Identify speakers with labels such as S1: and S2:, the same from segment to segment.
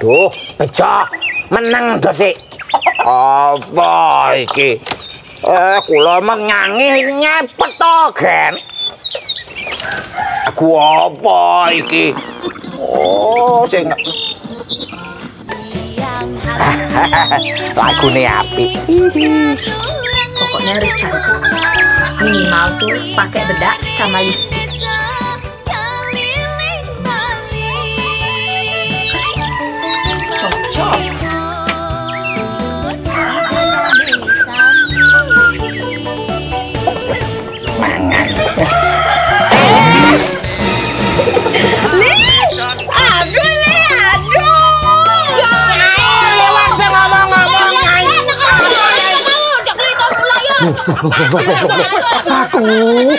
S1: Duh, bejo. Meneng gesi. Apa iki? Eh, kula menyangi nyepet to, Gen. Aku apa iki? Oh, sing lagune apik.
S2: Pokoknya harus cantik. Minimal tuh pakai bedak sama lipstick.
S3: Aduh,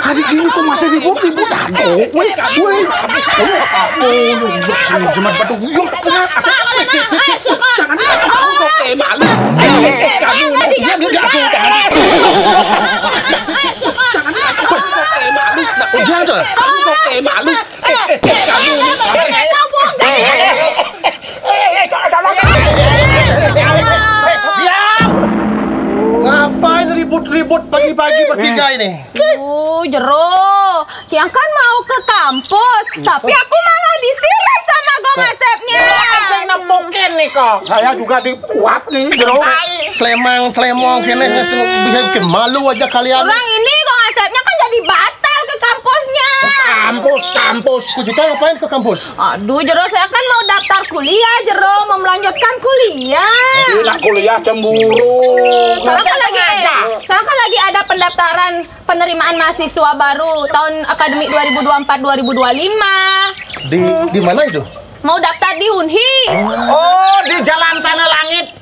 S4: hari ini kok masih ribut-ribut weh, aduh, yuk sini cuma sih? Jangan, eh malu, eh, kamu, dia, dia, dia, aduh, jangan, jangan, jangan, kok eh malu, eh, eh, eh, kamu, diam, ngapain ribut-ribut pagi-pagi bertiga ini?
S3: Uh, Jero, Tiang kan mau ke kampus, tapi aku malah disiram sama gong asepnya.
S1: Kan saya nempukin nih kok.
S4: Saya juga diuap nih, Jero. Celemang, celemong, kene bikin malu aja kalian.
S3: Orang ini gong asepnya kan jadi batal ke kampusnya.
S4: Kampus, kampus. Kujuta ngapain ke kampus?
S3: Aduh, Jero, saya kan mau daftar kuliah, Jero, mau melanjutkan kuliah.
S4: Gila kuliah cemburu.
S3: Sekarang kan lagi sekarang kan lagi ada pendaftaran penerimaan mahasiswa baru tahun akademik 2024-2025.
S4: Di di mana itu?
S3: Mau daftar di Unhi.
S1: Oh, di jalan sana langit.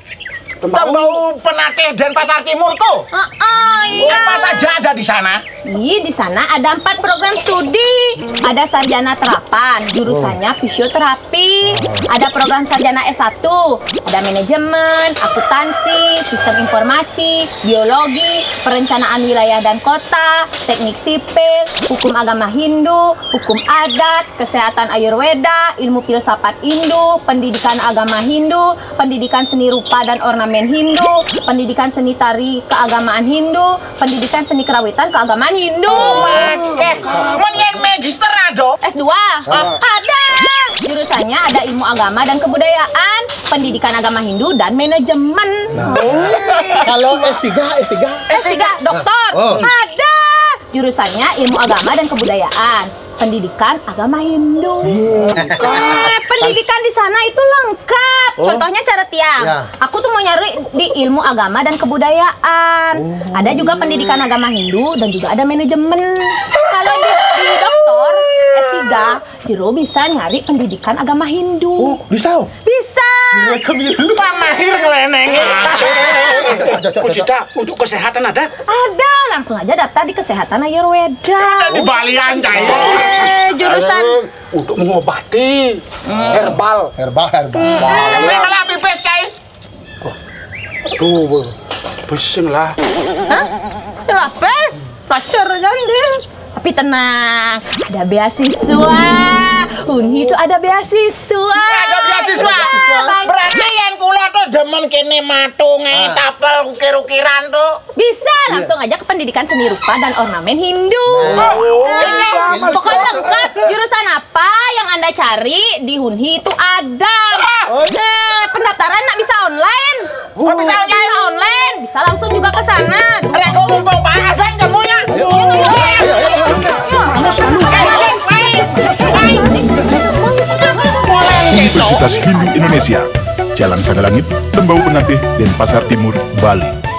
S1: Tembau Penatih dan Pasar Timur kok.
S3: Ah, ah, iya.
S1: Apa saja ada di sana?
S3: Ih, di sana ada empat program studi. Ada sarjana terapan, jurusannya fisioterapi. Ada program sarjana S1, ada manajemen, akuntansi, sistem informasi, biologi, perencanaan wilayah dan kota, teknik sipil, hukum agama Hindu, hukum adat, kesehatan Ayurveda, ilmu filsafat Hindu, pendidikan agama Hindu, pendidikan seni rupa dan ornamen Hindu, pendidikan seni tari keagamaan Hindu, pendidikan seni kerawitan keagamaan Hindu.
S1: Eh, menyen magister ada.
S3: S2 ada jurusannya ada ilmu agama dan kebudayaan, pendidikan agama Hindu dan manajemen.
S4: Kalau S3, S3.
S3: S3 dokter
S4: Oh.
S3: ada jurusannya ilmu agama dan kebudayaan, pendidikan agama Hindu. Eh, pendidikan di sana itu lengkap. Contohnya cara tiang.
S4: Ya.
S3: Aku tuh mau nyari di ilmu agama dan kebudayaan. Ada juga pendidikan agama Hindu dan juga ada manajemen. Kalau di, S3, Jero bisa nyari pendidikan agama Hindu.
S4: Oh, bisa. oh?
S3: Bisa.
S4: Kemilu.
S1: Mahir ngelenengi.
S4: Kujuta untuk kesehatan ada?
S3: Ada, langsung aja daftar di kesehatan Ayurveda.
S1: Di Balian.
S3: Eh, jurusan
S4: Untuk mengobati herbal. Herbal, herbal.
S1: Ini malah pipis cai.
S4: Tuh, pusing lah.
S3: lapis, pacar jandil. Tapi tenang, ada beasiswa. Unhi itu ada beasiswa.
S1: Ada beasiswa. Berarti yang kula tuh demen kene matung ngai tapel ukir-ukiran tuh.
S3: Bisa langsung aja ke pendidikan seni rupa dan ornamen Hindu.
S1: Oh,
S3: Nah, pokoknya lengkap jurusan apa yang anda cari di Hunhi itu ada. Nah, pendaftaran nak bisa online.
S1: Oh, bisa online?
S3: Bisa online, bisa langsung juga ke sana.
S5: Universitas Hindu Indonesia, Jalan Sangalangit, Tembau Penatih, Denpasar Timur, Bali.